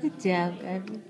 Good job, Abby.